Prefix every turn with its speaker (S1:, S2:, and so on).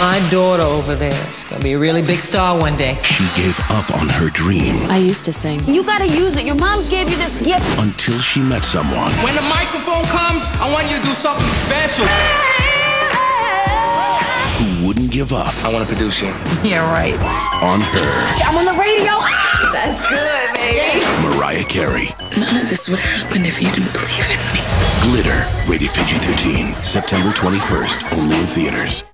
S1: My daughter over there is going to be a really big star one day.
S2: She gave up on her dream
S3: I used to sing.
S4: You gotta use it. Your mom's gave you this gift.
S2: until she met someone
S5: When the microphone comes, I want you to do something special.
S2: who wouldn't give up
S5: I want to produce you.
S1: Yeah, right.
S2: on her.
S4: I'm on the radio. Ah! That's good, baby.
S2: Mariah Carey.
S6: None of this would happen if you didn't believe in me.
S2: Glitter. Rated PG 13. September 21st. Only in theaters.